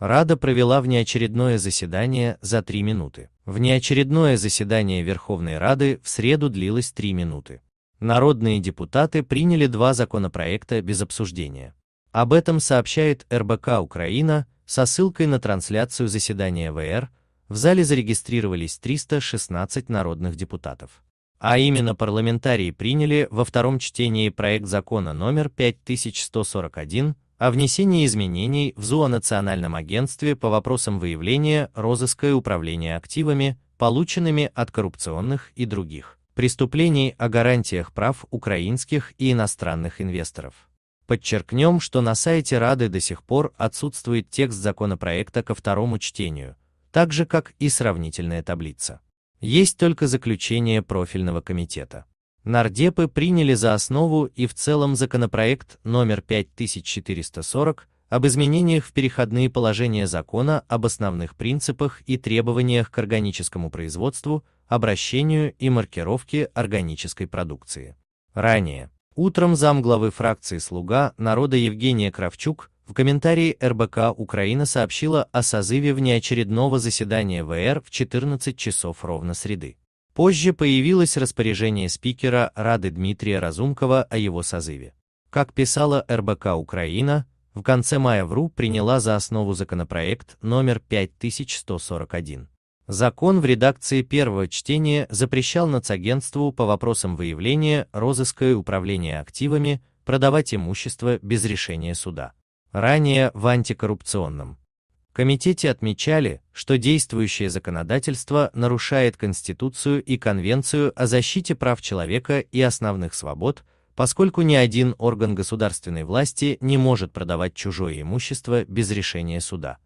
Рада провела внеочередное заседание за три минуты. Внеочередное заседание Верховной Рады в среду длилось три минуты. Народные депутаты приняли два законопроекта без обсуждения. Об этом сообщает РБК Украина со ссылкой на трансляцию заседания ВР. В зале зарегистрировались 316 народных депутатов. А именно парламентарии приняли во втором чтении проект закона номер 5141 о внесении изменений в Зоонациональном агентстве по вопросам выявления, розыска и управления активами, полученными от коррупционных и других преступлений о гарантиях прав украинских и иностранных инвесторов. Подчеркнем, что на сайте Рады до сих пор отсутствует текст законопроекта ко второму чтению, так же как и сравнительная таблица. Есть только заключение профильного комитета. Нардепы приняли за основу и в целом законопроект номер 5440 об изменениях в переходные положения закона об основных принципах и требованиях к органическому производству, обращению и маркировке органической продукции. Ранее, утром замглавы фракции «Слуга» народа Евгения Кравчук в комментарии РБК Украина сообщила о созыве внеочередного заседания ВР в 14 часов ровно среды. Позже появилось распоряжение спикера Рады Дмитрия Разумкова о его созыве. Как писала РБК Украина, в конце мая ВРУ приняла за основу законопроект номер 5141. Закон в редакции первого чтения запрещал Нацагентству по вопросам выявления, розыска и управления активами продавать имущество без решения суда. Ранее в антикоррупционном комитете отмечали, что действующее законодательство нарушает Конституцию и Конвенцию о защите прав человека и основных свобод, поскольку ни один орган государственной власти не может продавать чужое имущество без решения суда.